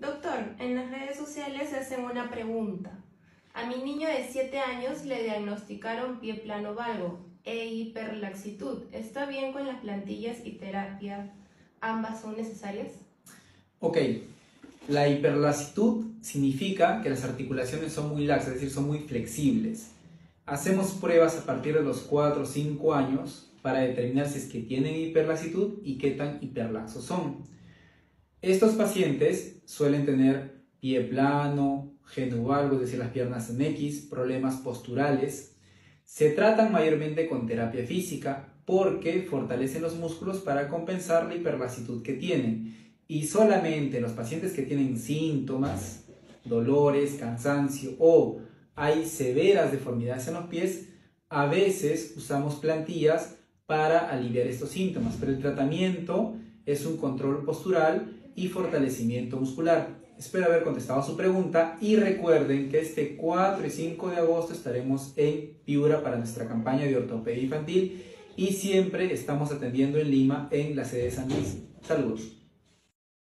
Doctor, en las redes sociales hacen una pregunta. A mi niño de 7 años le diagnosticaron pie plano valgo e hiperlaxitud. ¿Está bien con las plantillas y terapia? ¿Ambas son necesarias? Ok, la hiperlaxitud significa que las articulaciones son muy laxas, es decir, son muy flexibles. Hacemos pruebas a partir de los 4 o 5 años para determinar si es que tienen hiperlaxitud y qué tan hiperlaxos son. Estos pacientes suelen tener pie plano, genuvalgo, es decir, las piernas en X, problemas posturales. Se tratan mayormente con terapia física porque fortalecen los músculos para compensar la hiperlaxitud que tienen. Y solamente los pacientes que tienen síntomas, dolores, cansancio o hay severas deformidades en los pies, a veces usamos plantillas para aliviar estos síntomas, pero el tratamiento es un control postural y fortalecimiento muscular. Espero haber contestado su pregunta y recuerden que este 4 y 5 de agosto estaremos en Piura para nuestra campaña de ortopedia infantil y siempre estamos atendiendo en Lima en la sede de San Luis. Saludos.